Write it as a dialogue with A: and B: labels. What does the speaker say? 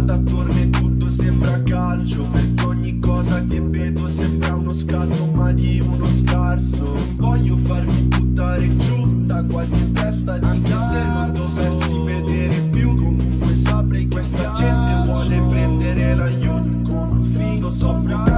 A: girata attorno e tutto sembra calcio. Perché ogni cosa che vedo sembra uno scatto ma di uno scarso. Non voglio farmi buttare giù da qualche testa di Anche cazzo. se non dovessi vedere più comunque saprei questa gente vuole prendere l'aiuto Con un figo soffro